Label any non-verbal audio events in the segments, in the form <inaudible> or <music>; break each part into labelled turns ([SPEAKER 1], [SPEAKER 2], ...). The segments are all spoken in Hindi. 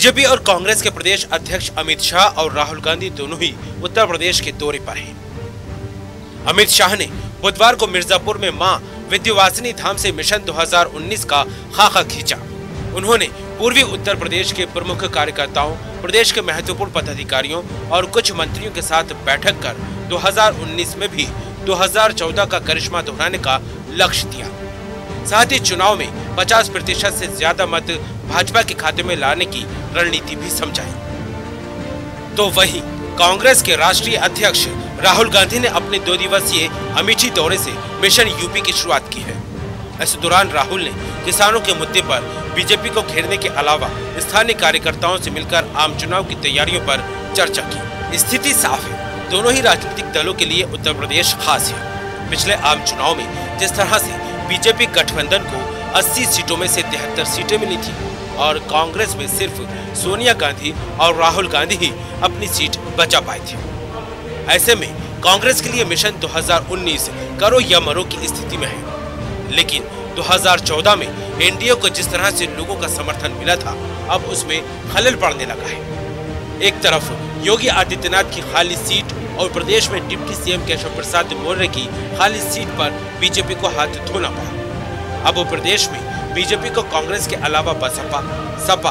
[SPEAKER 1] बीजेपी और कांग्रेस के प्रदेश अध्यक्ष अमित शाह और राहुल गांधी दोनों ही उत्तर प्रदेश के दौरे पर हैं। अमित शाह ने बुधवार को मिर्जापुर में मां विद्यवासिनी धाम से मिशन 2019 का खाका खींचा उन्होंने पूर्वी उत्तर प्रदेश के प्रमुख कार्यकर्ताओं प्रदेश के महत्वपूर्ण पदाधिकारियों और कुछ मंत्रियों के साथ बैठक कर दो में भी दो का करिश्मा दोहराने का लक्ष्य दिया साथ ही चुनाव में पचास प्रतिशत से ज्यादा मत भाजपा के खाते में लाने की रणनीति भी समझाई तो वही कांग्रेस के राष्ट्रीय अध्यक्ष राहुल गांधी ने अपने दो दिवसीय अमेठी दौरे से मिशन यूपी की शुरुआत की है इस दौरान राहुल ने किसानों के मुद्दे पर बीजेपी को घेरने के अलावा स्थानीय कार्यकर्ताओं से मिलकर आम चुनाव की तैयारियों पर चर्चा की स्थिति साफ है दोनों ही राजनीतिक दलों के लिए उत्तर प्रदेश खास है पिछले आम चुनाव में जिस तरह ऐसी बीजेपी गठबंधन को 80 सीटों में से तिहत्तर सीटें मिली थी और कांग्रेस में सिर्फ सोनिया गांधी और राहुल गांधी ही अपनी सीट बचा पाए थे ऐसे में कांग्रेस के लिए मिशन 2019 करो या मरो की स्थिति में है लेकिन 2014 में एनडीए को जिस तरह से लोगों का समर्थन मिला था अब उसमें खलल पड़ने लगा है एक तरफ योगी आदित्यनाथ की खाली सीट और प्रदेश में डिप्टी सीएम केशव प्रसाद मौर्य की खाली सीट पर बीजेपी को हाथ धोना पड़ा अब प्रदेश में बीजेपी को कांग्रेस के अलावा बसपा सपा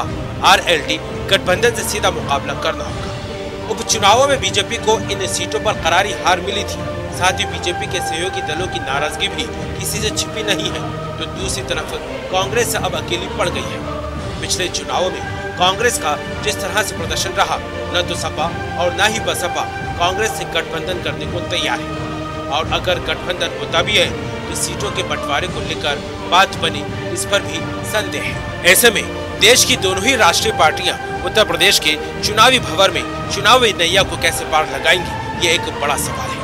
[SPEAKER 1] आरएलडी गठबंधन से सीधा मुकाबला करना होगा उपचुनावों में बीजेपी को इन सीटों पर करारी हार मिली थी साथ ही बीजेपी के सहयोगी दलों की नाराजगी भी किसी से छिपी नहीं है तो दूसरी तरफ कांग्रेस अब अकेली पड़ गई है पिछले चुनावों में कांग्रेस का जिस तरह से प्रदर्शन रहा न तो सपा और न ही बसपा कांग्रेस से गठबंधन करने को तैयार है और अगर गठबंधन होता भी है तो सीटों के बंटवारे को लेकर बात बनी इस पर भी संदेह है ऐसे में देश की दोनों ही राष्ट्रीय पार्टियां उत्तर प्रदेश के चुनावी भवन में चुनावी नैया को कैसे पार लगाएंगी ये एक बड़ा सवाल है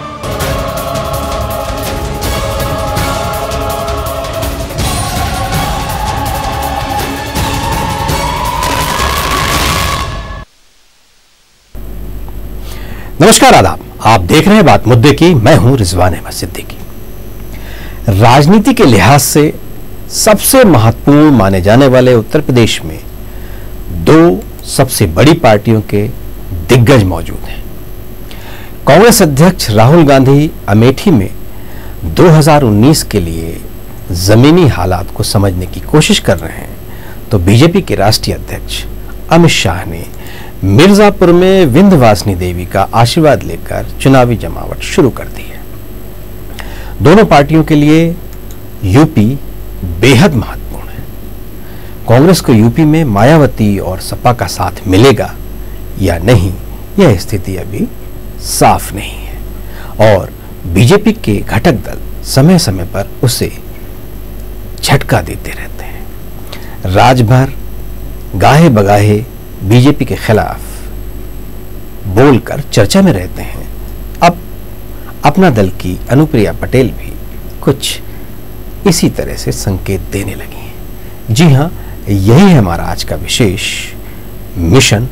[SPEAKER 2] नमस्कार आदाब आप देख रहे हैं बात मुद्दे की मैं हूं रिजवान अहमद सिद्दीकी राजनीति के लिहाज से सबसे महत्वपूर्ण माने जाने वाले उत्तर प्रदेश में दो सबसे बड़ी पार्टियों के दिग्गज मौजूद हैं कांग्रेस अध्यक्ष राहुल गांधी अमेठी में 2019 के लिए जमीनी हालात को समझने की कोशिश कर रहे हैं तो बीजेपी के राष्ट्रीय अध्यक्ष अमित शाह ने मिर्ज़ापुर में विंध्यवासिनी देवी का आशीर्वाद लेकर चुनावी जमावट शुरू कर दी है दोनों पार्टियों के लिए यूपी बेहद महत्वपूर्ण है कांग्रेस को यूपी में मायावती और सपा का साथ मिलेगा या नहीं यह स्थिति अभी साफ नहीं है और बीजेपी के घटक दल समय समय पर उसे झटका देते रहते हैं राजभर गाहे बगाहे बीजेपी के खिलाफ बोलकर चर्चा में रहते हैं अब अपना दल की अनुप्रिया पटेल भी कुछ इसी तरह से संकेत देने लगी हैं जी हाँ यही है हमारा आज का विशेष मिशन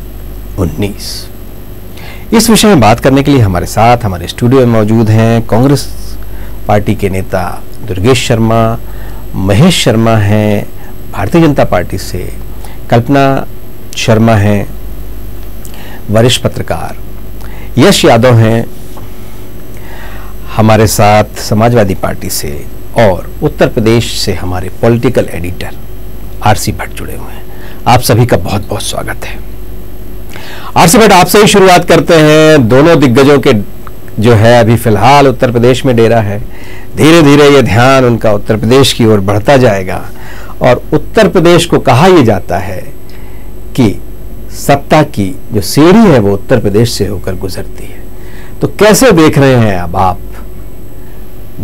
[SPEAKER 2] 19 इस विषय में बात करने के लिए हमारे साथ हमारे स्टूडियो में मौजूद हैं कांग्रेस पार्टी के नेता दुर्गेश शर्मा महेश शर्मा हैं भारतीय जनता पार्टी से कल्पना शर्मा हैं वरिष्ठ पत्रकार यश यादव हैं हमारे साथ समाजवादी पार्टी से और उत्तर प्रदेश से हमारे पॉलिटिकल एडिटर आरसी भट्ट जुड़े हुए हैं आप सभी का बहुत बहुत स्वागत है
[SPEAKER 3] आरसी भट्ट आपसे ही शुरुआत
[SPEAKER 2] करते हैं दोनों दिग्गजों के जो है अभी फिलहाल उत्तर प्रदेश में डेरा है धीरे धीरे ये ध्यान उनका उत्तर प्रदेश की ओर बढ़ता जाएगा और उत्तर प्रदेश को कहा यह जाता है की सत्ता की जो सीढ़ी है वो उत्तर प्रदेश से होकर गुजरती है तो कैसे देख रहे हैं अब आप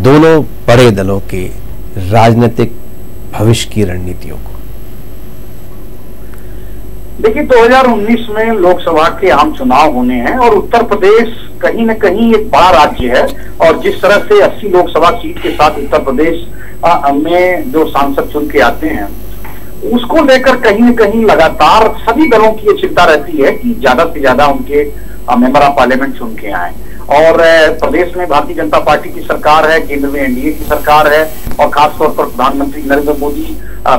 [SPEAKER 2] दोनों बड़े दलों के राजनीतिक भविष्य की रणनीतियों को
[SPEAKER 4] देखिए 2019 में लोकसभा के आम चुनाव होने हैं और उत्तर प्रदेश कहीं ना कहीं एक बड़ा राज्य है और जिस तरह से 80 लोकसभा सीट के साथ उत्तर प्रदेश में जो सांसद चुन के आते हैं उसको लेकर कहीं न कहीं लगातार सभी दलों की ये चिंता रहती है कि ज्यादा से ज्यादा उनके मेंबर ऑफ पार्लियामेंट चुन के आए और प्रदेश में भारतीय जनता पार्टी की सरकार है केंद्र में एनडीए की सरकार है और खासतौर पर प्रधानमंत्री नरेंद्र मोदी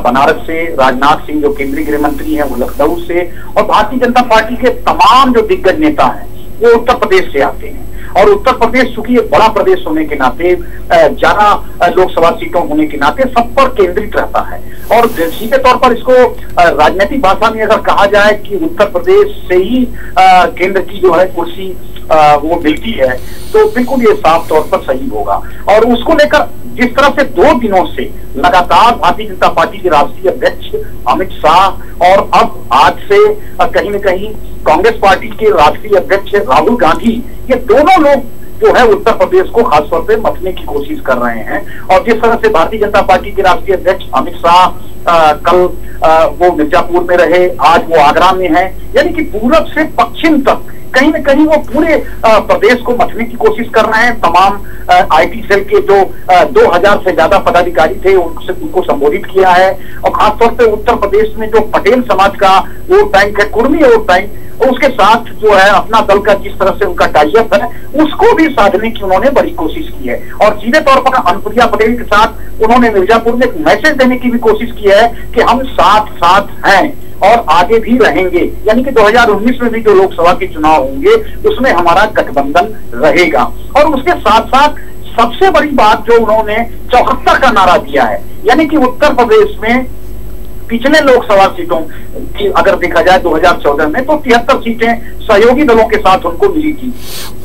[SPEAKER 4] बनारस से राजनाथ सिंह जो केंद्रीय गृह मंत्री है वो लखनऊ से और भारतीय जनता पार्टी के तमाम जो दिग्गज नेता हैं वो उत्तर प्रदेश से आते हैं और उत्तर प्रदेश चूंकि एक बड़ा प्रदेश होने के नाते ज्यादा लोकसभा सीटों होने के नाते सब पर केंद्रित रहता है और सीधे तौर पर इसको राजनीतिक भाषा में अगर कहा जाए कि उत्तर प्रदेश से ही केंद्र की जो है कुर्सी वो मिलती है तो बिल्कुल ये साफ तौर पर सही होगा और उसको लेकर जिस तरह से दो दिनों से लगातार भारतीय जनता पार्टी के राष्ट्रीय अध्यक्ष अमित शाह और अब आज से कहीं ना कहीं कांग्रेस पार्टी के राष्ट्रीय अध्यक्ष राहुल गांधी ये दोनों लोग जो है उत्तर प्रदेश को खासतौर पर मथने की कोशिश कर रहे हैं और जिस तरह से भारतीय जनता पार्टी के राष्ट्रीय अध्यक्ष अमित शाह कल आ, वो मिर्जापुर में रहे आज वो आगरा में है यानी कि पूरब से पश्चिम तक कहीं ना कहीं वो पूरे प्रदेश को मथने की कोशिश कर रहे हैं तमाम आईटी सेल के जो दो हजार से ज्यादा पदाधिकारी थे उनसे उनको संबोधित किया है और खासतौर पर उत्तर प्रदेश में जो पटेल समाज का वोट बैंक है कुर्मी वोट बैंक उसके साथ जो है अपना दल का जिस तरह से उनका टाइप है उसको भी साधने की उन्होंने बड़ी कोशिश की है और सीधे तौर पर अनुप्रिया पटेल के साथ उन्होंने मिर्जापुर में एक मैसेज देने की भी कोशिश की है कि हम साथ साथ हैं और आगे भी रहेंगे यानी कि 2019 में भी जो लोकसभा के चुनाव होंगे उसमें हमारा गठबंधन रहेगा और उसके साथ साथ सबसे बड़ी बात जो उन्होंने चौहत्तर का नारा दिया है यानी कि उत्तर प्रदेश में पिछले लोकसभा सीटों की अगर देखा जाए 2014 में तो तिहत्तर सीटें सहयोगी दलों के साथ उनको मिली थी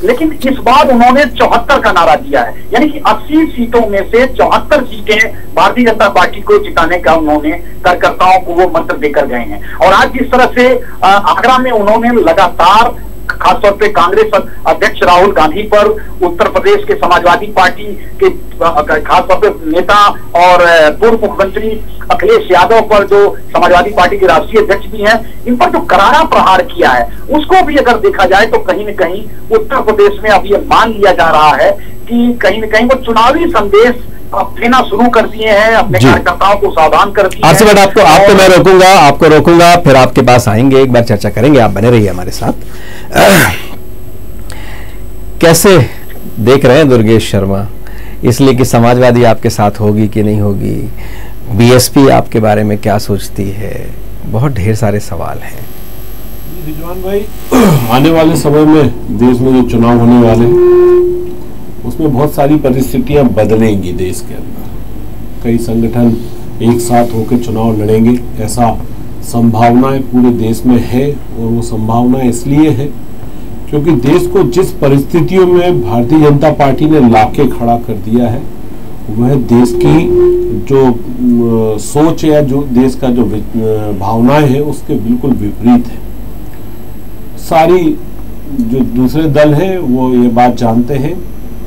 [SPEAKER 4] लेकिन इस बार उन्होंने चौहत्तर का नारा दिया है यानी कि 80 सीटों में से चौहत्तर सीटें भारतीय जनता पार्टी को जिताने का उन्होंने कार्यकर्ताओं को वो मंत्र देकर गए हैं और आज जिस तरह से आगरा में उन्होंने लगातार खासतौर पे कांग्रेस अध्यक्ष राहुल गांधी पर उत्तर प्रदेश के समाजवादी पार्टी के खासतौर पे नेता और पूर्व मुख्यमंत्री अखिलेश यादव पर जो समाजवादी पार्टी के राष्ट्रीय अध्यक्ष भी हैं इन पर जो करारा प्रहार किया है उसको भी अगर देखा जाए तो कहीं न कहीं उत्तर प्रदेश में अब ये मान लिया जा रहा है कि कहीं न कहीं वो चुनावी संदेश लेना शुरू कर दिए हैं अपने कार्यकर्ताओं को सावधान कर दिए आपसे बट आपको आपको मैं रोकूंगा
[SPEAKER 2] आपको रोकूंगा फिर आपके पास आएंगे एक बार चर्चा करेंगे आप बने रहिए हमारे साथ <clears throat> कैसे देख रहे हैं दुर्गेश शर्मा इसलिए कि समाजवादी आपके साथ होगी कि नहीं होगी बीएसपी आपके बारे में क्या सोचती है बहुत ढेर सारे सवाल हैं रिजवान भाई <clears throat> आने वाले समय में देश में जो चुनाव होने वाले में
[SPEAKER 5] बहुत सारी परिस्थितियां बदलेंगी देश के अंदर कई संगठन एक साथ होकर चुनाव लड़ेंगे ऐसा संभावनाएं पूरे देश में है और वो संभावना इसलिए है क्योंकि देश को जिस परिस्थितियों में भारतीय जनता पार्टी ने लाके खड़ा कर दिया है वह देश की जो सोच या जो देश का जो भावनाएं है उसके बिल्कुल विपरीत है सारी जो दूसरे दल हैं वो ये बात जानते हैं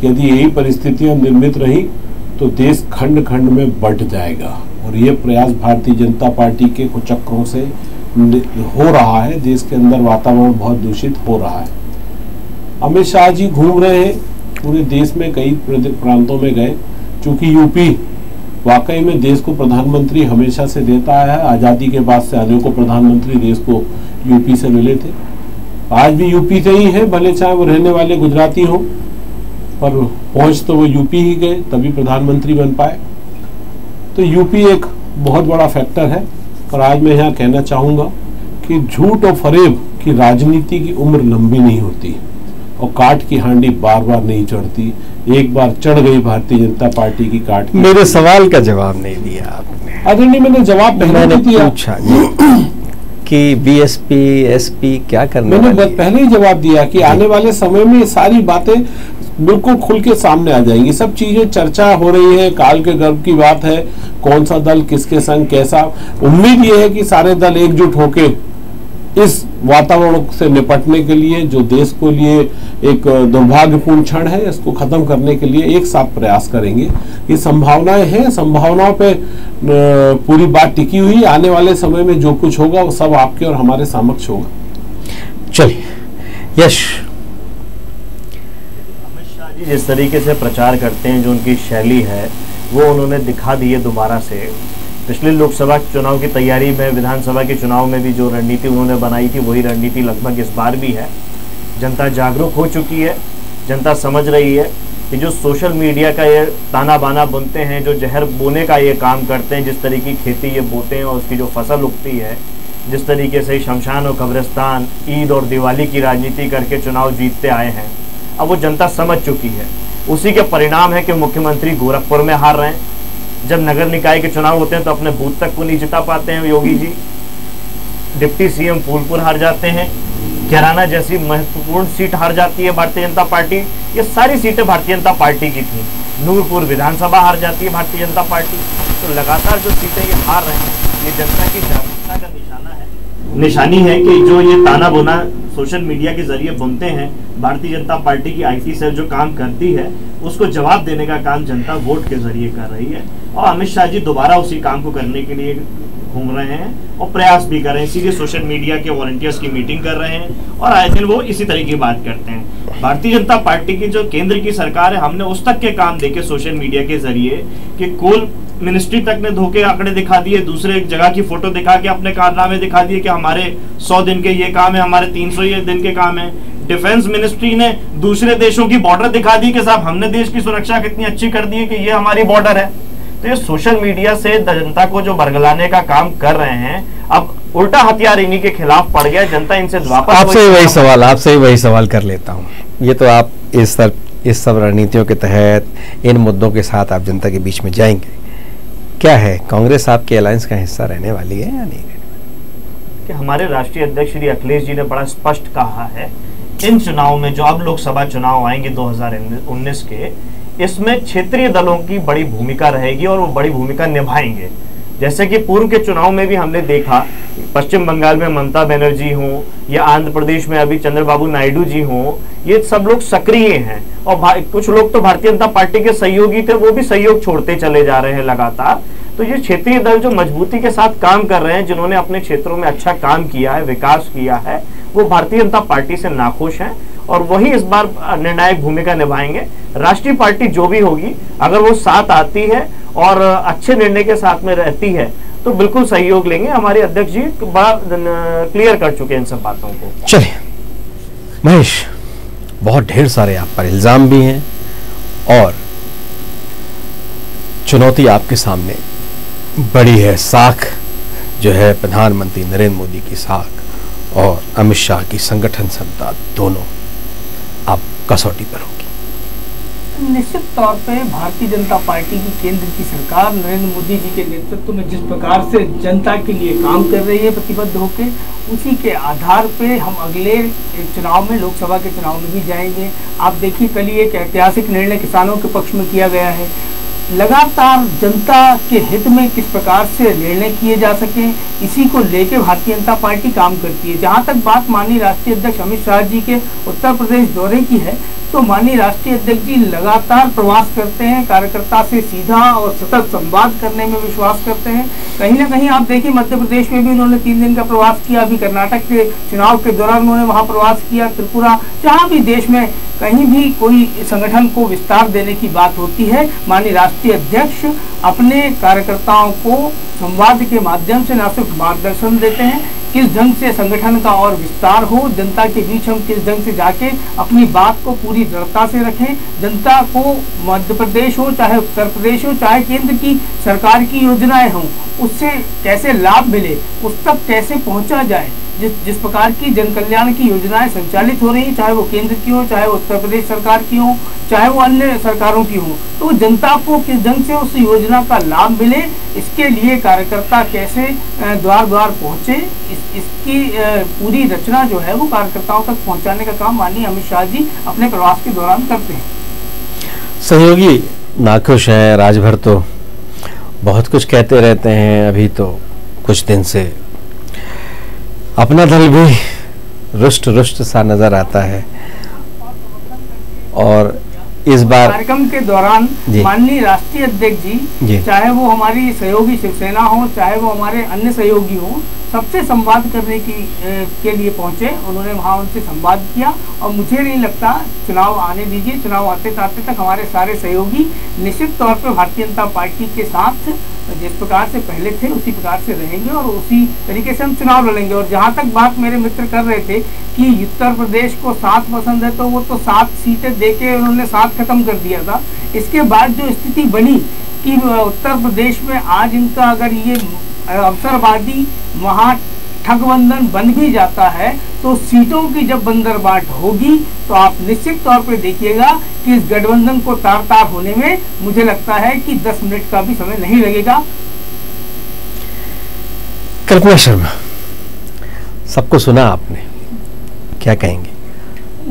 [SPEAKER 5] यदि यही परिस्थितियां निर्मित रही तो देश खंड खंड में बढ़ जाएगा और ये प्रयास भारतीय जनता पार्टी के चक्रों से हो रहा है देश के अंदर वातावरण बहुत दूषित हो रहा है अमित शाह जी घूम रहे हैं पूरे देश में कई प्रांतों में गए चूंकि यूपी वाकई में देश को प्रधानमंत्री हमेशा से देता आया है आज़ादी के बाद से अनेकों प्रधानमंत्री देश को यूपी से मिले थे आज भी यूपी से ही है भले चाहे वो रहने वाले गुजराती हों पर पहुंच तो वो यूपी ही गए तभी प्रधानमंत्री बन पाए तो यूपी एक बहुत बड़ा फैक्टर है और आज मैं यहाँ कहना चाहूँगा कि झूठ और फरेब की राजनीति की उम्र लंबी नहीं होती और काट की हांडी बार बार नहीं चढ़ती एक
[SPEAKER 2] बार चढ़ गई भारतीय जनता पार्टी की काट की मेरे सवाल का जवाब नहीं दिया आपने नहीं मैंने जवाब पहले दिया अच्छा कि बीएसपी एसपी क्या करना मैंने
[SPEAKER 5] पहले ही जवाब दिया कि आने वाले समय में सारी बातें बिल्कुल खुल के सामने आ जाएंगे सब चीजें चर्चा हो रही है काल के गर्भ की बात है कौन सा दल किसके संग कैसा उम्मीद ये है कि सारे दल एकजुट होके इस वातावरण से निपटने के लिए जो देश को लिए एक दुर्भाग्यपूर्ण क्षण है इसको खत्म करने के लिए एक साथ प्रयास करेंगे ये संभावनाएं हैं संभावनाओं पे पूरी बात टिकी हुई आने वाले समय में जो कुछ होगा वो सब आपके और हमारे समक्ष होगा
[SPEAKER 3] चलिए यश जिस तरीके से प्रचार करते हैं जो उनकी शैली है वो उन्होंने दिखा दी है दोबारा से पिछले लोकसभा चुनाव की तैयारी में विधानसभा के चुनाव में भी जो रणनीति उन्होंने बनाई थी वही रणनीति लगभग इस बार भी है जनता जागरूक हो चुकी है जनता समझ रही है कि जो सोशल मीडिया का ये ताना बाना बुनते हैं जो जहर बोने का ये काम करते हैं जिस तरीके की खेती ये बोते हैं और उसकी जो फसल उगती है जिस तरीके से शमशान और कब्रिस्तान ईद और दिवाली की राजनीति करके चुनाव जीतते आए हैं अब वो जनता समझ चुकी है उसी के परिणाम है कि मुख्यमंत्री गोरखपुर में हार रहे हैं जब नगर निकाय के चुनाव होते हैं तो अपने बूथ तक को नहीं जिता पाते हैं योगी जी डिप्टी सीएम फूलपुर हार जाते हैं कैराना जैसी महत्वपूर्ण सीट हार जाती है भारतीय जनता पार्टी ये सारी सीटें भारतीय जनता पार्टी की थी नूरपुर विधानसभा हार जाती है भारतीय जनता पार्टी तो लगातार जो सीटें ये हार रहे हैं ये जनता की जागरूकता का निशाना है निशानी है कि जो ये ताना बोना सोशल मीडिया के जरिए बुनते हैं भारतीय जनता पार्टी की आईटी सेल जो काम करती है उसको जवाब देने का काम जनता वोट के जरिए कर रही है और अमित शाह जी दोबारा उसी काम को करने के लिए घूम रहे हैं और प्रयास भी कर रहे हैं इसीलिए सोशल मीडिया के वॉलंटियर्स की मीटिंग कर रहे हैं और आए दिन वो इसी तरह की बात करते हैं भारतीय जनता पार्टी की जो केंद्र की सरकार है हमने उस तक के काम देखे सोशल मीडिया के जरिए कि कुल मिनिस्ट्री तक ने धोखे आंकड़े दिखा दिए दूसरे एक जगह की फोटो दिखा के अपने कारनामे दिखा दिए कि हमारे सौ दिन के ये काम है हमारे तीन सौ ये दिन के काम है डिफेंस मिनिस्ट्री ने दूसरे देशों की बॉर्डर दिखा दी कि साहब हमने देश की सुरक्षा कितनी अच्छी कर दी है कि ये हमारी बॉर्डर है तो ये सोशल मीडिया से जनता को जो बरगलाने का काम कर रहे हैं अब उल्टा हथियार इन्हीं के खिलाफ पड़ गया जनता इनसे वापस आपसे वही सवाल
[SPEAKER 2] आपसे वही सवाल कर लेता हूँ ये तो आप इस सब इस सब रणनीतियों के तहत इन मुद्दों के साथ आप जनता के बीच में जाएंगे क्या है कांग्रेस आपके अलायंस का हिस्सा रहने वाली है
[SPEAKER 3] या नहीं रहने कि हमारे राष्ट्रीय अध्यक्ष श्री अखिलेश जी ने बड़ा स्पष्ट कहा है इन चुनाव में जो अब लोकसभा चुनाव आएंगे 2019 के इसमें क्षेत्रीय दलों की बड़ी भूमिका रहेगी और वो बड़ी भूमिका निभाएंगे जैसे कि पूर्व के चुनाव में भी हमने देखा पश्चिम बंगाल में ममता बनर्जी हों या आंध्र प्रदेश में अभी चंद्रबाबू नायडू जी हों ये सब लोग सक्रिय हैं और कुछ लोग तो भारतीय जनता पार्टी के सहयोगी थे वो भी सहयोग छोड़ते चले जा रहे हैं लगातार तो ये क्षेत्रीय दल जो मजबूती के साथ काम कर रहे हैं जिन्होंने अपने क्षेत्रों में अच्छा काम किया है विकास किया है वो भारतीय जनता पार्टी से नाखुश हैं और वही इस बार निर्णायक भूमिका निभाएंगे राष्ट्रीय पार्टी जो भी होगी अगर वो साथ आती है और अच्छे निर्णय के साथ में रहती है तो बिल्कुल सहयोग लेंगे हमारे अध्यक्ष जी तो बड़ा क्लियर कर चुके हैं इन सब बातों को चलिए
[SPEAKER 2] महेश बहुत ढेर सारे आप पर इल्जाम भी हैं और चुनौती आपके सामने बड़ी है साख जो है प्रधानमंत्री नरेंद्र मोदी की साख और अमित शाह की संगठन क्षमता दोनों आप कसौटी पर हो
[SPEAKER 6] निश्चित तौर पे भारतीय जनता पार्टी की केंद्र की सरकार नरेंद्र मोदी जी के नेतृत्व में जिस प्रकार से जनता के लिए काम कर रही है प्रतिबद्ध होकर उसी के आधार पे हम अगले चुनाव में लोकसभा के चुनाव में भी जाएंगे आप देखिए कल ही एक ऐतिहासिक निर्णय किसानों के पक्ष में किया गया है लगातार जनता के हित में किस प्रकार से निर्णय किए जा सके इसी को लेकर भारतीय जनता पार्टी काम करती है जहां तक बात माननीय राष्ट्रीय अध्यक्ष अमित शाह जी के उत्तर प्रदेश दौरे की है तो माननीय राष्ट्रीय अध्यक्ष जी लगातार प्रवास करते हैं कार्यकर्ता से सीधा और सतत संवाद करने में विश्वास करते हैं कहीं ना कहीं आप देखिए मध्य प्रदेश में भी उन्होंने तीन दिन का प्रवास किया अभी कर्नाटक के चुनाव के दौरान उन्होंने वहाँ प्रवास किया त्रिपुरा जहाँ भी देश में कहीं भी कोई संगठन को विस्तार देने की बात होती है माननीय राष्ट्रीय शक्ति अध्यक्ष अपने कार्यकर्ताओं को संवाद के माध्यम से न सिर्फ मार्गदर्शन देते हैं किस ढंग से संगठन का और विस्तार हो जनता के बीच हम किस ढंग से जाके अपनी बात को पूरी दृढ़ता से रखें जनता को मध्य प्रदेश हो चाहे उत्तर प्रदेश हो चाहे केंद्र की सरकार की योजनाएं हों उससे कैसे लाभ मिले उस तक कैसे पहुंचा जाए जिस जिस प्रकार की जन कल्याण की योजनाएं संचालित हो रही हैं चाहे वो केंद्र की हो चाहे वो उत्तर प्रदेश सरकार की हो चाहे वो अन्य सरकारों की हो तो जनता को किस ढंग से उस योजना का लाभ मिले इसके लिए कार्यकर्ता कैसे द्वार द्वार पहुंचे इस, इसकी पूरी रचना जो है वो कार्यकर्ताओं तक पहुंचाने का काम माननीय अमित शाह जी अपने प्रवास के दौरान करते हैं सहयोगी
[SPEAKER 2] नाखुश हैं राजभर तो बहुत कुछ कहते रहते हैं अभी तो कुछ दिन से अपना दल भी रुष्ट रुष्ट सा नज़र आता है और इस बार
[SPEAKER 6] कार्यक्रम के दौरान माननीय राष्ट्रीय अध्यक्ष जी, जी चाहे वो हमारी सहयोगी शिवसेना हो चाहे वो हमारे अन्य सहयोगी हो सबसे संवाद करने की ए, के लिए पहुंचे उन्होंने वहाँ उनसे संवाद किया और मुझे नहीं लगता चुनाव आने दीजिए चुनाव आते आते तक हमारे सारे सहयोगी निश्चित तौर पर भारतीय जनता पार्टी के साथ जिस प्रकार से पहले थे उसी प्रकार से रहेंगे और उसी तरीके से हम चुनाव लड़ेंगे और जहाँ तक बात मेरे मित्र कर रहे थे कि उत्तर प्रदेश को सात पसंद है तो वो तो सात सीटें दे के उन्होंने सात खत्म कर दिया था इसके बाद जो स्थिति बनी कि उत्तर प्रदेश में आज इनका अगर ये अवसरवादी वहाँ ठगबंधन बन भी जाता है तो सीटों की जब बंदर होगी तो आप निश्चित तौर पर देखिएगा कि इस गठबंधन को तार तार होने में मुझे लगता है कि 10 मिनट का भी समय नहीं लगेगा
[SPEAKER 2] कल्पना शर्मा सबको सुना आपने क्या कहेंगे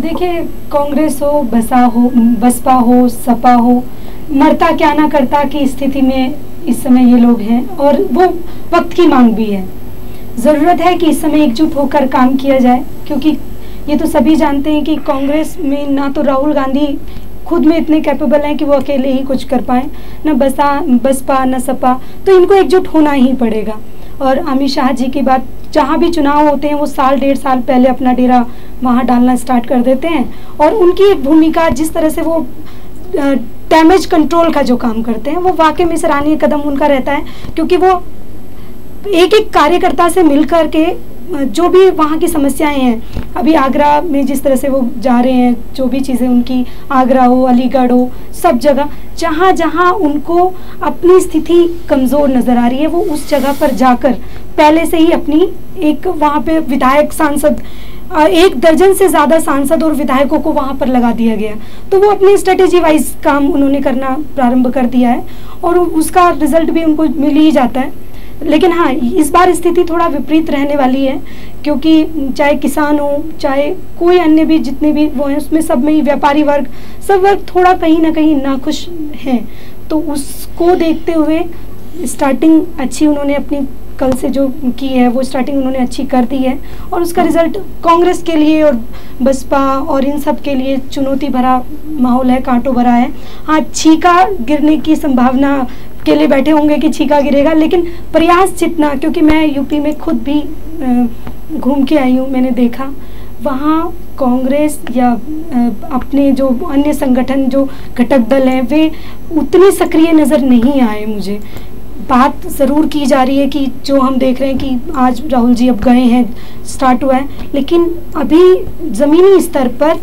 [SPEAKER 7] देखिए कांग्रेस हो बसा हो बसपा हो सपा हो मरता क्या ना करता की स्थिति में इस समय ये लोग हैं और वो वक्त की मांग भी है ज़रूरत है कि इस समय एकजुट होकर काम किया जाए क्योंकि ये तो सभी जानते हैं कि कांग्रेस में ना तो राहुल गांधी खुद में इतने कैपेबल हैं कि वो अकेले ही कुछ कर पाए ना बसा बसपा ना सपा तो इनको एकजुट होना ही पड़ेगा और अमित शाह जी की बात जहाँ भी चुनाव होते हैं वो साल डेढ़ साल पहले अपना डेरा वहाँ डालना स्टार्ट कर देते हैं और उनकी एक भूमिका जिस तरह से वो डैमेज कंट्रोल का जो काम करते हैं वो वाकई में सराहनीय कदम उनका रहता है क्योंकि वो एक एक कार्यकर्ता से मिल के जो भी वहाँ की समस्याएं हैं अभी आगरा में जिस तरह से वो जा रहे हैं जो भी चीज़ें उनकी आगरा हो अलीगढ़ हो सब जगह जहाँ जहाँ उनको अपनी स्थिति कमज़ोर नज़र आ रही है वो उस जगह पर जाकर पहले से ही अपनी एक वहाँ पे विधायक सांसद एक दर्जन से ज़्यादा सांसद और विधायकों को वहाँ पर लगा दिया गया तो वो अपनी स्ट्रेटेजी वाइज काम उन्होंने करना प्रारंभ कर दिया है और उसका रिजल्ट भी उनको मिल ही जाता है लेकिन हाँ इस बार स्थिति थोड़ा विपरीत रहने वाली है क्योंकि चाहे किसान हो चाहे कोई अन्य भी जितने भी वो हैं उसमें सब में ही व्यापारी वर्ग सब वर्ग थोड़ा कहीं ना कहीं नाखुश हैं तो उसको देखते हुए स्टार्टिंग अच्छी उन्होंने अपनी कल से जो की है वो स्टार्टिंग उन्होंने अच्छी कर दी है और उसका रिजल्ट कांग्रेस के लिए और बसपा और इन सब के लिए चुनौती भरा माहौल है कांटो भरा है हाँ छीका गिरने की संभावना के लिए बैठे होंगे कि छीका गिरेगा लेकिन प्रयास जितना क्योंकि मैं यूपी में खुद भी घूम के आई हूँ मैंने देखा वहाँ कांग्रेस या अपने जो अन्य संगठन जो घटक दल हैं वे उतने सक्रिय नज़र नहीं आए मुझे बात ज़रूर की जा रही है कि जो हम देख रहे हैं कि आज राहुल जी अब गए हैं स्टार्ट हुआ है लेकिन अभी ज़मीनी स्तर पर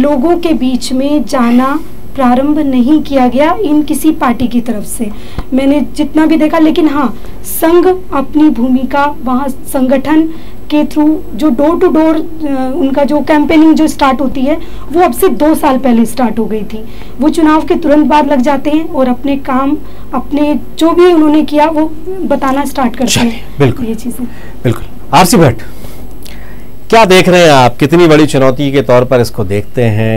[SPEAKER 7] लोगों के बीच में जाना प्रारंभ नहीं किया गया इन किसी पार्टी की तरफ से मैंने जितना भी देखा लेकिन हाँ संघ अपनी भूमिका वहाँ संगठन के थ्रू जो डोर टू डोर उनका जो कैंपेनिंग जो स्टार्ट होती है वो अब से दो साल पहले स्टार्ट हो गई थी वो चुनाव के तुरंत बाद लग जाते हैं और अपने काम अपने जो भी उन्होंने किया वो बताना स्टार्ट
[SPEAKER 6] करते हैं बिल्कुल ये चीज़ें
[SPEAKER 2] बिल्कुल आरसी भट्ट क्या देख रहे हैं आप कितनी बड़ी चुनौती के तौर पर इसको देखते हैं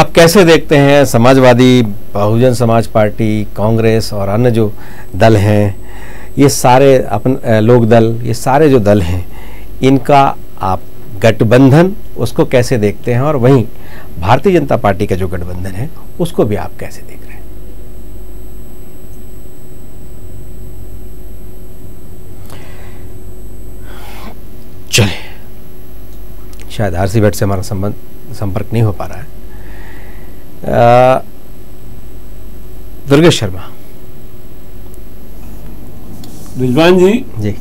[SPEAKER 2] आप कैसे देखते हैं समाजवादी बहुजन समाज पार्टी कांग्रेस और अन्य जो दल हैं ये सारे अपन लोक दल ये सारे जो दल हैं इनका आप गठबंधन उसको कैसे देखते हैं और वहीं भारतीय जनता पार्टी का जो गठबंधन है उसको भी आप कैसे देख रहे हैं चले शायद आरसी सी से हमारा संबंध संपर्क नहीं हो पा रहा है दुर्गेश शर्मा रिजवान जी जी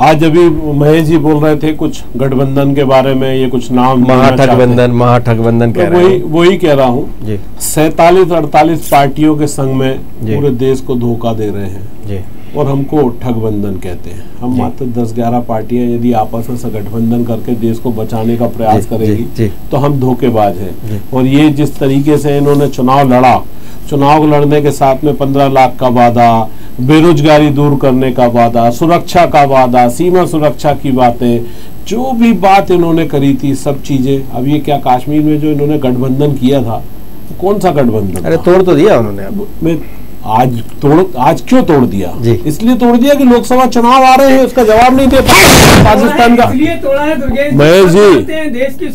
[SPEAKER 5] आज अभी महेश जी बोल रहे थे कुछ गठबंधन के बारे में ये कुछ नाम महाठगबंधन
[SPEAKER 2] महाठगबंधन तो वही
[SPEAKER 5] वही कह रहा हूँ सैतालीस अड़तालीस पार्टियों के संग में पूरे देश को धोखा दे रहे हैं और हमको ठगबंधन कहते हैं हम मात्र दस ग्यारह पार्टियां यदि आपस में गठबंधन करके देश को बचाने का प्रयास करेगी तो हम धोखेबाज हैं और ये जिस तरीके से इन्होंने चुनाव लड़ा चुनाव लड़ने के साथ में पंद्रह लाख का वादा बेरोजगारी दूर करने का वादा सुरक्षा का वादा सीमा सुरक्षा की बातें जो भी बात इन्होंने करी थी सब चीज़ें अब ये क्या कश्मीर में जो इन्होंने गठबंधन किया था कौन सा गठबंधन अरे तोड़ तो दिया उन्होंने अब आज तोड़ आज क्यों तोड़ दिया इसलिए तोड़ दिया कि लोकसभा चुनाव आ रहे हैं उसका जवाब नहीं दे पाकिस्तान का
[SPEAKER 6] महेश जी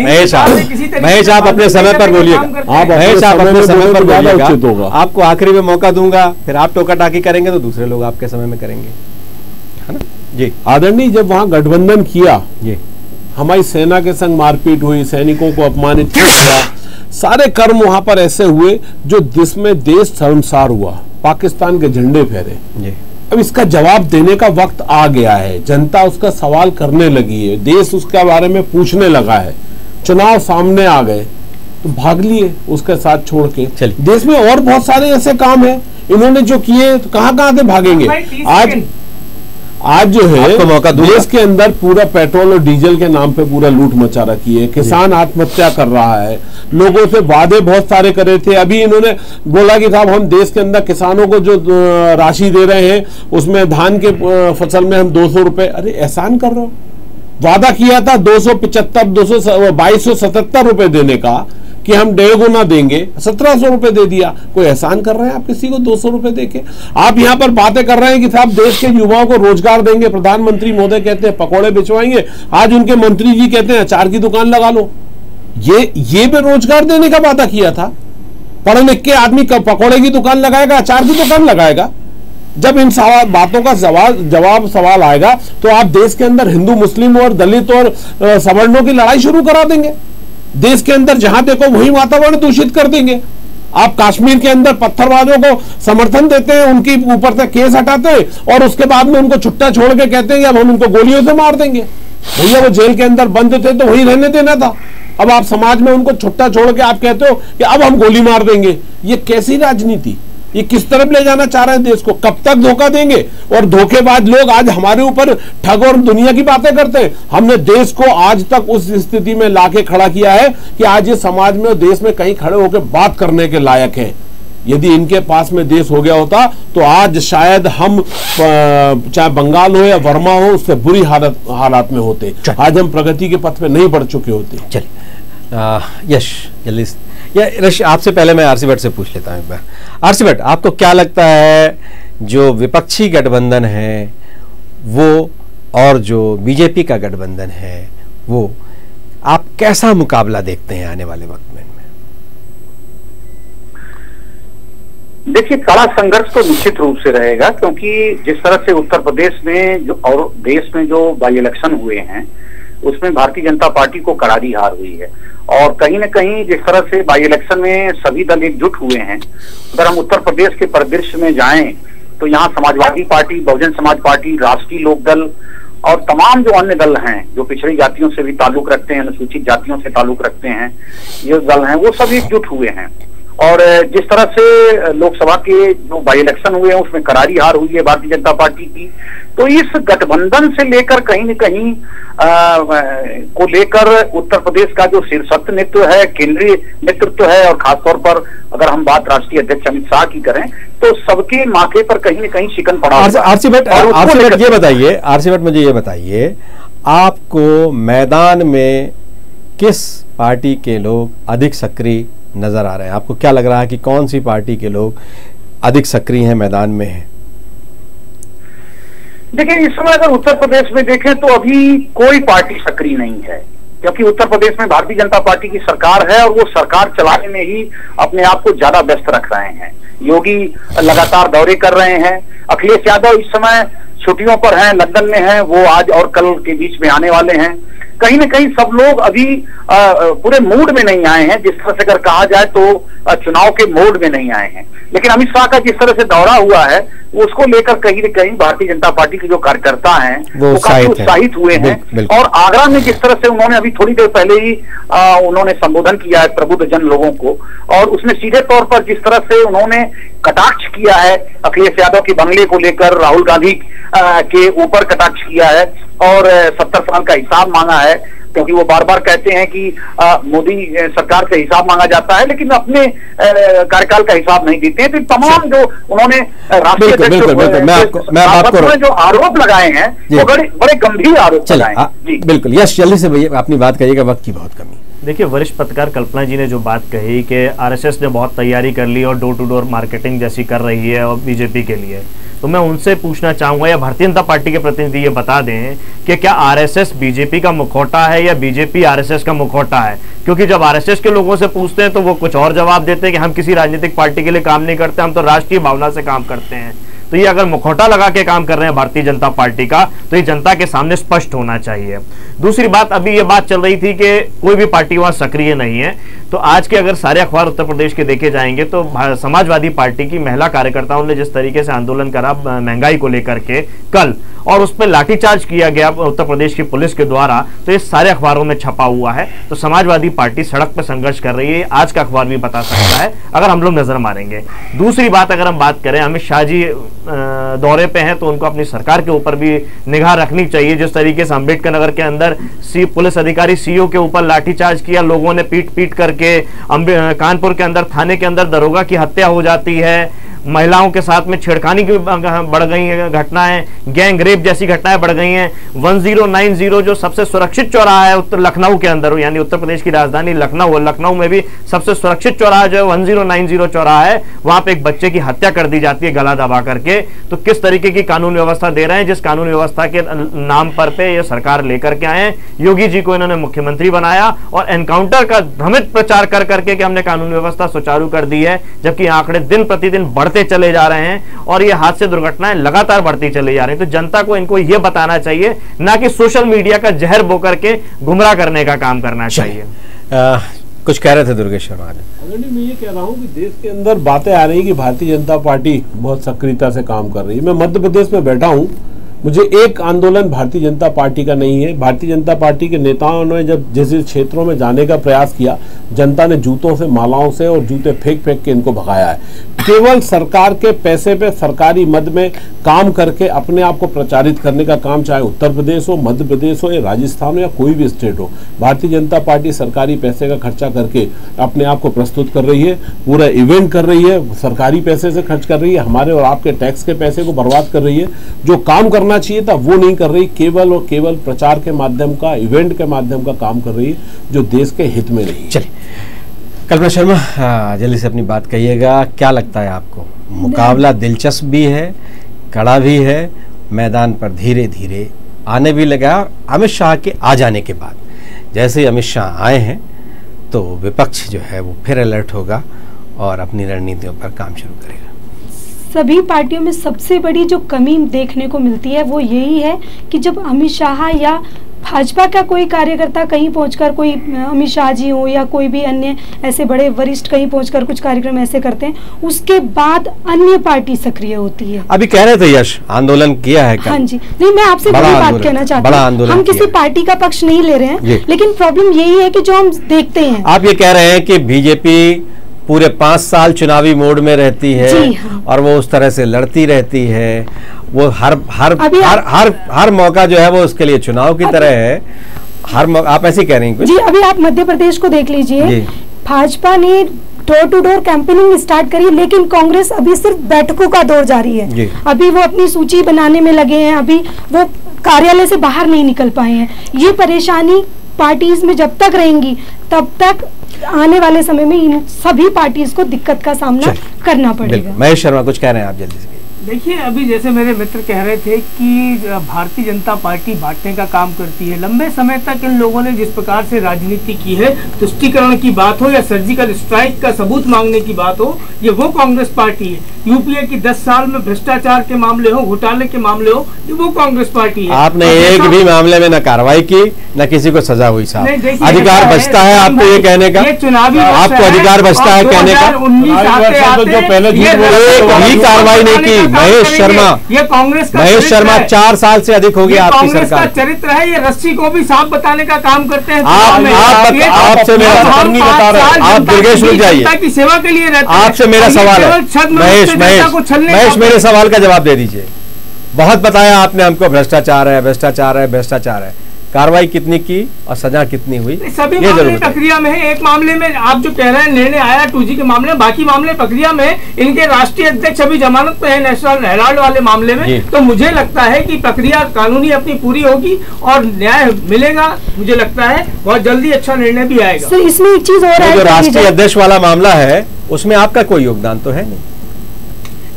[SPEAKER 6] महेश आप महेश आप अपने समय पर बोलिए आप महेश
[SPEAKER 2] आप अपने समय पर बोलिएगा आपको आखिरी में मौका दूंगा फिर आप टोका टाकी करेंगे तो दूसरे लोग आपके समय में करेंगे
[SPEAKER 5] जी आदरणीय जब वहाँ गठबंधन किया जी हमारी सेना के संग मारपीट हुई सैनिकों को अपमानित किया सारे कर्म वहां पर ऐसे हुए जो जिसमें देश शर्मसार हुआ पाकिस्तान के झंडे फेरे अब इसका जवाब देने का वक्त आ गया है जनता उसका सवाल करने लगी है देश उसके बारे में पूछने लगा है चुनाव सामने आ गए तो भाग लिए उसके साथ छोड़ के देश में और बहुत सारे ऐसे काम है इन्होंने जो किए तो कहाँ कहाँ के भागेंगे आज आज जो है मौका देश के अंदर पूरा पेट्रोल और डीजल के नाम पे पूरा लूट मचा रखी है किसान आत्महत्या कर रहा है लोगों से वादे बहुत सारे करे थे अभी इन्होंने बोला कि साहब हम देश के अंदर किसानों को जो राशि दे रहे हैं उसमें धान के फसल में हम दो सौ रुपए अरे एहसान कर रहे हो वादा किया था दो सौ पिचहत्तर दो सौ बाईस सौ सतहत्तर रुपए देने का कि हम डेढ़ गुना देंगे सत्रह सौ रुपए दे दिया कोई एहसान कर रहे हैं आप किसी को दो सौ रुपए दे के आप यहां पर बातें कर रहे हैं कि साहब देश के युवाओं को रोजगार देंगे प्रधानमंत्री मोदी कहते हैं पकौड़े बिचवाएंगे आज उनके मंत्री जी कहते हैं अचार की दुकान लगा लो ये ये पे रोजगार देने का वादा किया था पढ़े लिख के आदमी पकौड़े की दुकान लगाएगा अचार की दुकान लगाएगा जब इन सवाल बातों का जवाब जवाब सवाल आएगा तो आप देश के अंदर हिंदू मुस्लिम और दलित और सवर्णों की लड़ाई शुरू करा देंगे देश के अंदर जहां देखो वही वातावरण दूषित कर देंगे आप कश्मीर के अंदर पत्थरबाजों को समर्थन देते हैं उनकी ऊपर से केस हटाते हैं और उसके बाद में उनको छुट्टा छोड़ के कहते हैं अब हम उनको गोलियों से मार देंगे भैया वो जेल के अंदर बंद थे तो वही रहने देना था अब आप समाज में उनको छुट्टा छोड़ के आप कहते हो कि अब हम गोली मार देंगे ये कैसी राजनीति ये किस तरफ ले जाना चाह रहे हैं देश को कब तक धोखा देंगे और धोखेबाज लोग आज हमारे ऊपर ठग और दुनिया की बातें करते हैं हमने देश को आज तक उस स्थिति में लाके खड़ा किया है कि आज ये समाज में और देश में कहीं खड़े होकर बात करने के लायक है यदि इनके पास में देश हो गया होता तो आज शायद हम चाहे बंगाल हो या वर्मा हो उससे बुरी हालत हालात में होते आज हम
[SPEAKER 2] प्रगति के पथ पे नहीं बढ़ चुके होते चलिए यश जल्दी या रश आपसे पहले मैं आरसी भट्ट से पूछ लेता हूँ एक बार आरसी भट्ट आपको क्या लगता है जो विपक्षी गठबंधन है वो और जो बीजेपी का गठबंधन है वो आप कैसा मुकाबला देखते हैं आने वाले वक्त में
[SPEAKER 4] देखिए कड़ा संघर्ष तो निश्चित रूप से रहेगा क्योंकि जिस तरह से उत्तर प्रदेश में जो और देश में जो बाई इलेक्शन हुए हैं उसमें भारतीय जनता पार्टी को करारी हार हुई है और कहीं ना कहीं जिस तरह से बाई इलेक्शन में सभी दल एकजुट हुए हैं अगर हम उत्तर प्रदेश के परिदृश्य में जाएं तो यहाँ समाजवादी पार्टी बहुजन समाज पार्टी राष्ट्रीय लोकदल और तमाम जो अन्य दल हैं जो पिछड़ी जातियों से भी ताल्लुक रखते हैं अनुसूचित जातियों से ताल्लुक रखते हैं ये दल हैं वो सभी एकजुट हुए हैं और जिस तरह से लोकसभा के जो बाई इलेक्शन हुए हैं उसमें करारी हार हुई है भारतीय जनता पार्टी की तो इस गठबंधन से लेकर कहीं न कहीं आ, को लेकर उत्तर प्रदेश का जो शीर्षस्थ नेतृत्व है केंद्रीय नेतृत्व है और खासतौर पर अगर हम बात राष्ट्रीय अध्यक्ष अमित शाह की करें तो सबके माथे पर कहीं न कहीं शिकन पड़ा आरसी भट्ट ये
[SPEAKER 2] बताइए आरसी भट्ट मुझे ये बताइए आपको मैदान में किस पार्टी के लोग अधिक सक्रिय नजर आ रहे हैं आपको क्या लग रहा है कि कौन सी पार्टी के लोग अधिक सक्रिय हैं मैदान में हैं
[SPEAKER 4] देखिए इस समय अगर उत्तर प्रदेश में देखें तो अभी कोई पार्टी सक्रिय नहीं है क्योंकि उत्तर प्रदेश में भारतीय जनता पार्टी की सरकार है और वो सरकार चलाने में ही अपने आप को ज्यादा व्यस्त रख रहे हैं योगी लगातार दौरे कर रहे हैं अखिलेश यादव इस समय छुट्टियों पर हैं लंदन में हैं वो आज और कल के बीच में आने वाले हैं कहीं ना कहीं सब लोग अभी पूरे मूड में नहीं आए हैं जिस तरह से अगर कहा जाए तो चुनाव के मोड में नहीं आए हैं लेकिन अमित शाह का जिस तरह से दौरा हुआ है उसको लेकर कहीं ना कहीं भारतीय जनता पार्टी के जो कार्यकर्ता हैं वो तो काफी उत्साहित हुए हैं और आगरा में जिस तरह से उन्होंने अभी थोड़ी देर पहले ही आ, उन्होंने संबोधन किया है प्रबुद्ध जन लोगों को और उसमें सीधे तौर पर जिस तरह से उन्होंने कटाक्ष किया है अखिलेश यादव के बंगले को लेकर राहुल गांधी के ऊपर कटाक्ष किया है और सत्तर साल का हिसाब मांगा है क्योंकि वो बार बार कहते हैं कि मोदी सरकार से हिसाब मांगा जाता है लेकिन अपने कार्यकाल का हिसाब नहीं देते हैं तो तमाम जो उन्होंने राष्ट्रीय
[SPEAKER 2] जो आरोप लगाए हैं वो बड़े बड़े गंभीर आरोप लगाए हाँ, बिल्कुल यश जल्दी से भैया अपनी बात करिएगा वक्त की बहुत कमी
[SPEAKER 3] देखिए वरिष्ठ पत्रकार कल्पना जी ने जो बात कही कि आरएसएस ने बहुत तैयारी कर ली और डोर टू डोर मार्केटिंग जैसी कर रही है और बीजेपी के लिए तो मैं उनसे पूछना चाहूंगा या भारतीय जनता पार्टी के प्रतिनिधि ये बता दें कि क्या आरएसएस बीजेपी का मुखौटा है या बीजेपी आरएसएस का मुखौटा है क्योंकि जब आरएसएस के लोगों से पूछते हैं तो वो कुछ और जवाब देते हैं कि हम किसी राजनीतिक पार्टी के लिए काम नहीं करते हम तो राष्ट्रीय भावना से काम करते हैं तो ये अगर मुखौटा लगा के काम कर रहे हैं भारतीय जनता पार्टी का तो ये जनता के सामने स्पष्ट होना चाहिए दूसरी बात अभी ये बात चल रही थी कि कोई भी पार्टी वहां सक्रिय नहीं है तो आज के अगर सारे अखबार उत्तर प्रदेश के देखे जाएंगे तो समाजवादी पार्टी की महिला कार्यकर्ताओं ने जिस तरीके से आंदोलन करा महंगाई को लेकर के कल और उस पर लाठीचार्ज किया गया उत्तर प्रदेश की पुलिस के द्वारा तो ये सारे अखबारों में छपा हुआ है तो समाजवादी पार्टी सड़क पर संघर्ष कर रही है आज का अखबार भी बता सकता है अगर हम लोग नजर मारेंगे दूसरी बात अगर हम बात करें अमित शाह जी दौरे पे हैं तो उनको अपनी सरकार के ऊपर भी निगाह रखनी चाहिए जिस तरीके से अम्बेडकर नगर के अंदर सी पुलिस अधिकारी सीओ के ऊपर लाठीचार्ज किया लोगों ने पीट पीट कर के कानपुर के अंदर थाने के अंदर दरोगा की हत्या हो जाती है महिलाओं के साथ में छेड़खानी की बढ़ गई है घटनाएं गैंग रेप जैसी घटनाएं बढ़ गई हैं 1090 जो सबसे सुरक्षित चौराहा है उत्तर लखनऊ के अंदर यानी उत्तर प्रदेश की राजधानी लखनऊ लखनऊ में भी सबसे सुरक्षित चौराहा जो है 1090 चौराहा है वहां पर एक बच्चे की हत्या कर दी जाती है गला दबा करके तो किस तरीके की कानून व्यवस्था दे रहे हैं जिस कानून व्यवस्था के अं, नाम पर पे ये सरकार लेकर के आए योगी जी को इन्होंने मुख्यमंत्री बनाया और एनकाउंटर का भ्रमित प्रचार कर करके हमने कानून व्यवस्था सुचारू कर दी है जबकि आंकड़े दिन प्रतिदिन बढ़ते बढ़ते चले जा रहे हैं और ये हादसे दुर्घटनाएं लगातार बढ़ती चले जा रही है तो जनता को इनको ये बताना चाहिए ना कि सोशल मीडिया का जहर बो करके गुमराह करने का काम करना चाहिए कुछ कह रहे थे दुर्गेश शर्मा
[SPEAKER 5] जी मैं ये कह रहा हूँ कि देश के अंदर बातें आ रही कि भारतीय जनता पार्टी बहुत सक्रियता से काम कर रही है मैं मध्य प्रदेश में बैठा हूँ मुझे एक आंदोलन भारतीय जनता पार्टी का नहीं है भारतीय जनता पार्टी के नेताओं ने जब जिस क्षेत्रों में जाने का प्रयास किया जनता ने जूतों से मालाओं से और जूते फेंक फेंक के इनको भगाया है केवल सरकार के पैसे पे सरकारी मद में काम करके अपने आप को प्रचारित करने का काम चाहे उत्तर प्रदेश हो मध्य प्रदेश हो या राजस्थान हो या कोई भी स्टेट हो भारतीय जनता पार्टी सरकारी पैसे का खर्चा करके अपने आप को प्रस्तुत कर रही है पूरा इवेंट कर रही है सरकारी पैसे से खर्च कर रही है हमारे और आपके टैक्स के पैसे को बर्बाद कर रही है जो काम करना करना चाहिए था वो नहीं कर रही केवल और केवल प्रचार के माध्यम का इवेंट के
[SPEAKER 2] माध्यम का काम कर रही है जो देश के हित में नहीं चलिए कल्पना शर्मा हाँ, जल्दी से अपनी बात कहिएगा क्या लगता है आपको मुकाबला दिलचस्प भी है कड़ा भी है मैदान पर धीरे धीरे आने भी लगा अमित शाह के आ जाने के बाद जैसे ही अमित शाह आए हैं तो विपक्ष जो है वो फिर अलर्ट होगा और अपनी रणनीतियों पर काम शुरू करेगा
[SPEAKER 7] सभी पार्टियों में सबसे बड़ी जो कमी देखने को मिलती है वो यही है कि जब अमित शाह या भाजपा का कोई कार्यकर्ता कहीं पहुंचकर कोई अमित शाह जी हो या कोई भी अन्य ऐसे बड़े वरिष्ठ कहीं पहुंचकर कुछ कार्यक्रम ऐसे करते हैं उसके बाद अन्य पार्टी सक्रिय होती है
[SPEAKER 2] अभी कह रहे थे यश आंदोलन किया है हाँ जी
[SPEAKER 7] नहीं मैं आपसे बड़ी बात कहना चाहता हूँ हम किसी पार्टी का पक्ष नहीं ले रहे हैं लेकिन प्रॉब्लम यही है की जो हम देखते हैं
[SPEAKER 2] आप ये कह रहे हैं की बीजेपी पूरे पाँच साल चुनावी मोड में रहती है हाँ। और वो उस तरह से लड़ती रहती है वो हर हर हर हर हर मौका जो है वो उसके लिए चुनाव की तरह है हर आप ऐसे कह रही हैं जी
[SPEAKER 7] अभी आप मध्य प्रदेश को देख लीजिए भाजपा ने door to door campaigning start करी लेकिन कांग्रेस अभी सिर्फ बैठकों का दौर जारी है अभी वो अपनी सूची बनाने में लगे हैं अभी वो कार्यालय से बाहर नहीं निकल पाए हैं ये परेशानी पार्टीज में जब तक रहेंगी तब तक आने वाले समय में इन सभी पार्टीज को दिक्कत का
[SPEAKER 6] सामना करना पड़ेगा
[SPEAKER 2] महेश शर्मा कुछ कह रहे हैं आप जल्दी से
[SPEAKER 6] देखिए अभी जैसे मेरे मित्र कह रहे थे कि भारतीय जनता पार्टी बांटने का काम करती है लंबे समय तक इन लोगों ने जिस प्रकार से राजनीति की है तुष्टिकरण की बात हो या सर्जिकल स्ट्राइक का सबूत मांगने की बात हो ये वो कांग्रेस पार्टी है यूपीए की दस साल में भ्रष्टाचार के मामले हो घोटाले के मामले हो ये वो कांग्रेस पार्टी है आपने एक भी
[SPEAKER 2] मामले में न कार्रवाई की न किसी को
[SPEAKER 6] सजा हुई साहब अधिकार बचता है आपको ये कहने का चुनावी आपको अधिकार बचता है कहने का उन्नीस कार्रवाई नहीं की महेश शर्मा ये कांग्रेस का महेश शर्मा चार साल
[SPEAKER 2] से अधिक हो गया आपकी सरकार का
[SPEAKER 6] चरित्र है ये रस्सी को भी साफ बताने का काम करते हैं आप तो आपसे मेरा बता रहे आप दुर्गेश रुक जाइए की सेवा के लिए आपसे मेरा सवाल महेश महेश महेश मेरे सवाल
[SPEAKER 2] का जवाब दे दीजिए बहुत बताया आपने हमको भ्रष्टाचार है भ्रष्टाचार है भ्रष्टाचार है कार्रवाई कितनी की और सजा कितनी हुई सभी ये मामले
[SPEAKER 6] प्रक्रिया में है एक मामले में आप जो कह रहे हैं निर्णय आया टू के मामले में बाकी मामले प्रक्रिया में इनके राष्ट्रीय अध्यक्ष अभी जमानत पे है नेशनल हेराल्ड वाले मामले में तो मुझे लगता है की प्रक्रिया कानूनी अपनी पूरी होगी और न्याय मिलेगा मुझे लगता है बहुत जल्दी अच्छा निर्णय भी आएगा इसमें एक चीज और राष्ट्रीय
[SPEAKER 2] अध्यक्ष वाला मामला है उसमें आपका कोई योगदान तो है नहीं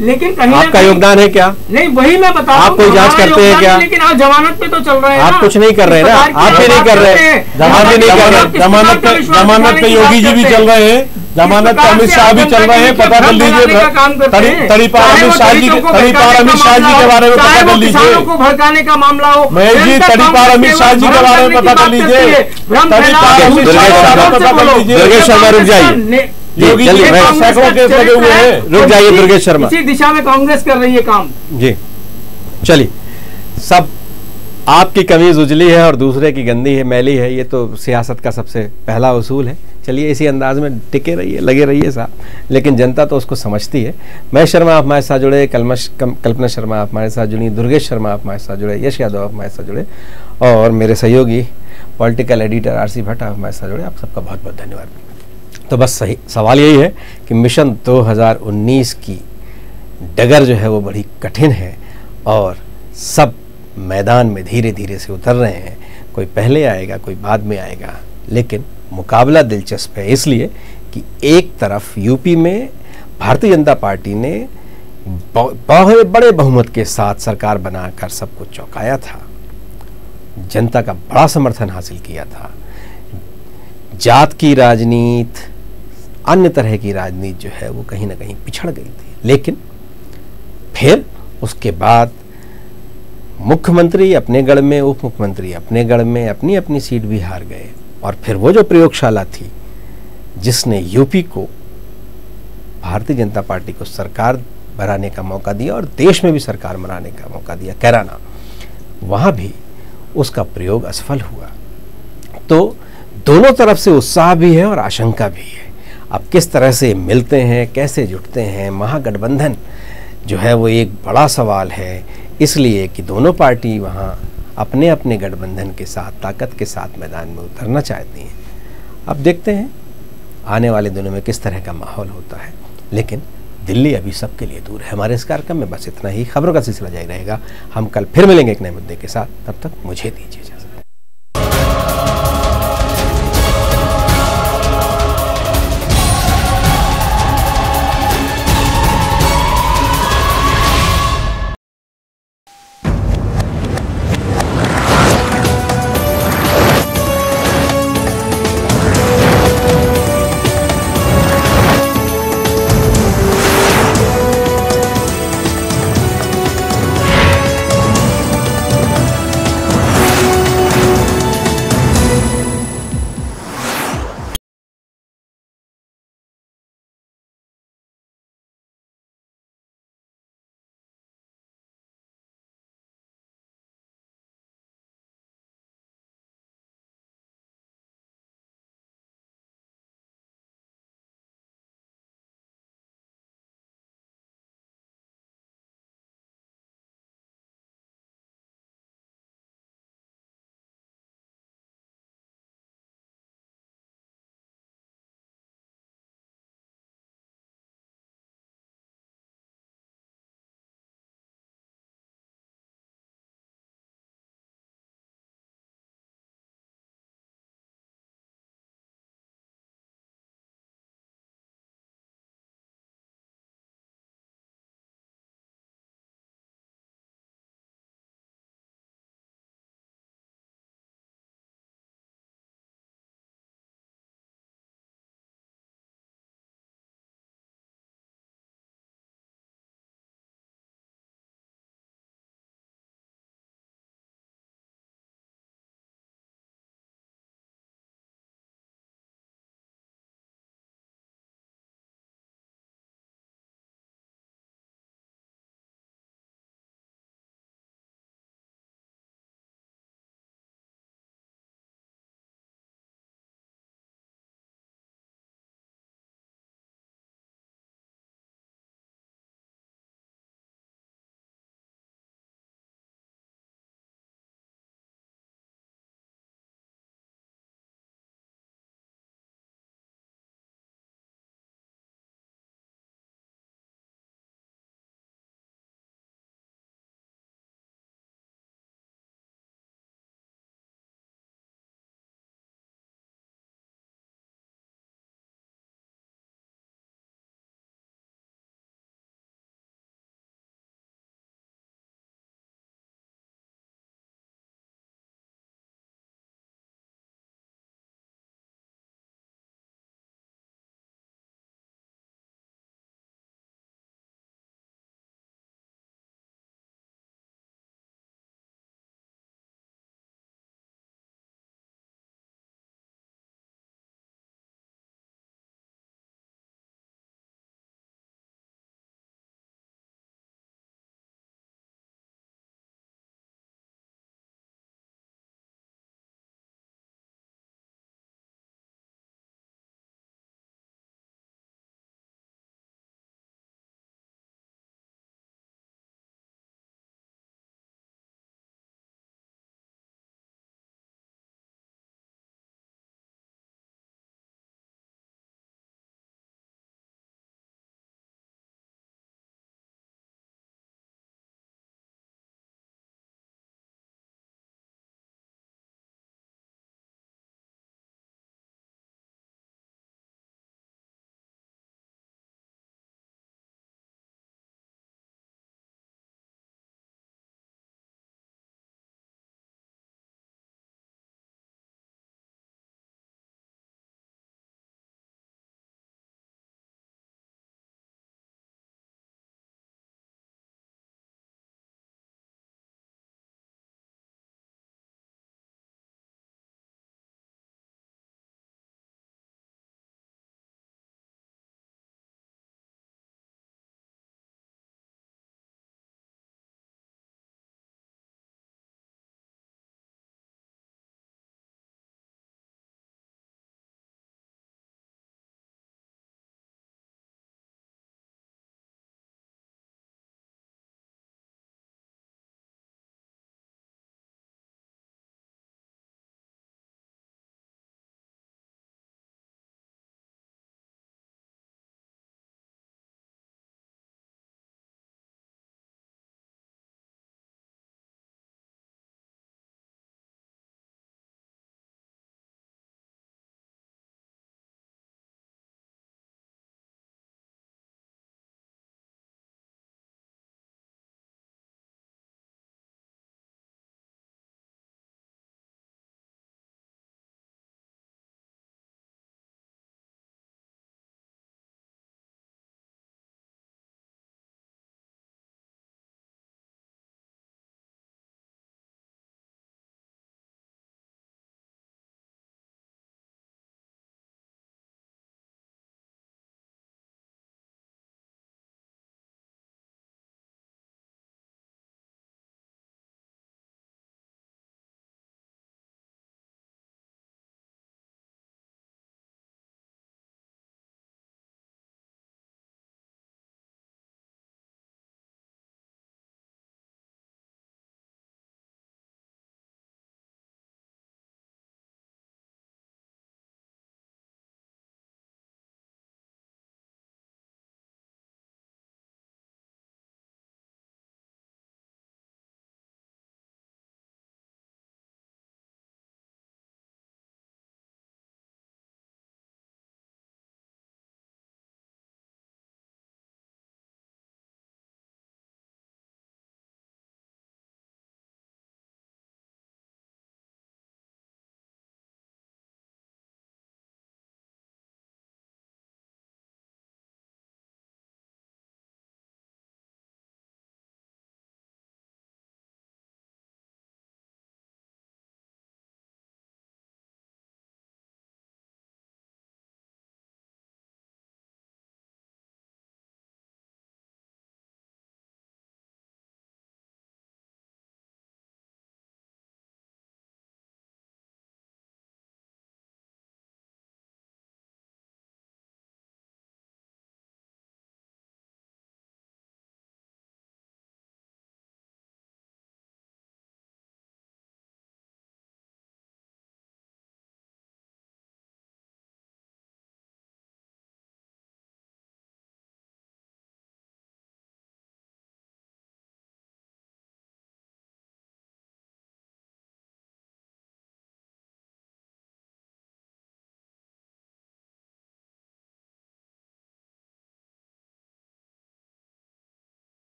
[SPEAKER 6] लेकिन कहीं आपका योगदान है क्या नहीं वही मैं बता आप जांच करते हैं क्या लेकिन आप जमानत पे तो चल रहे हैं आप कुछ नहीं कर रहे ना आप भी नहीं कर रहे जमानत नहीं कर रहे जमानत पे जमानत पे योगी जी भी चल रहे हैं
[SPEAKER 5] जमानत पे अमित शाह भी चल रहे हैं पता कर लीजिए तड़ीपार अमित शाह जी तड़ीपार अमित शाह जी के बारे में
[SPEAKER 4] पता कर लीजिए भड़काने का मामला हो मैं जी तड़ीपार अमित शाह जी के बारे में पता कर लीजिए
[SPEAKER 3] अमित शाह पता कर लीजिए रुक जाइए दुर्गेश शर्मा इसी
[SPEAKER 6] दिशा में कांग्रेस कर रही है काम
[SPEAKER 3] जी
[SPEAKER 2] चलिए सब आपकी कमीज उजली है और दूसरे की गंदी है मैली है ये तो सियासत का सबसे पहला उसूल है चलिए इसी अंदाज में टिके रहिए लगे रहिए साहब लेकिन जनता तो उसको समझती है महेश शर्मा आप हमारे साथ जुड़े कलमश कल्पना शर्मा आप हमारे साथ जुड़ी दुर्गेश शर्मा आप हमारे साथ जुड़े यश यादव आप हमारे साथ जुड़े और मेरे सहयोगी political editor R C Bhatt आप हमारे साथ जुड़े आप सबका बहुत बहुत धन्यवाद तो बस सही सवाल यही है कि मिशन 2019 की डगर जो है वो बड़ी कठिन है और सब मैदान में धीरे धीरे से उतर रहे हैं कोई पहले आएगा कोई बाद में आएगा लेकिन मुकाबला दिलचस्प है इसलिए कि एक तरफ यूपी में भारतीय जनता पार्टी ने बहुत बड़े बहुमत के साथ सरकार बनाकर सबको चौंकाया था जनता का बड़ा समर्थन हासिल किया था जात की राजनीति अन्य तरह की राजनीति जो है वो कहीं ना कहीं पिछड़ गई थी लेकिन फिर उसके बाद मुख्यमंत्री अपने गढ़ में उप मुख्यमंत्री अपने गढ़ में अपनी अपनी सीट भी हार गए और फिर वो जो प्रयोगशाला थी जिसने यूपी को भारतीय जनता पार्टी को सरकार बनाने का मौका दिया और देश में भी सरकार बनाने का मौका दिया कैराना वहाँ भी उसका प्रयोग असफल हुआ तो दोनों तरफ से उत्साह भी है और आशंका भी है अब किस तरह से मिलते हैं कैसे जुटते हैं महागठबंधन जो है वो एक बड़ा सवाल है इसलिए कि दोनों पार्टी वहाँ अपने अपने गठबंधन के साथ ताकत के साथ मैदान में उतरना चाहती हैं अब देखते हैं आने वाले दिनों में किस तरह का माहौल होता है लेकिन दिल्ली अभी सबके लिए दूर है हमारे इस कार्यक्रम में बस इतना ही खबरों का सिलसिला जारी रहेगा हम कल फिर मिलेंगे एक नए मुद्दे के साथ तब तक मुझे दीजिए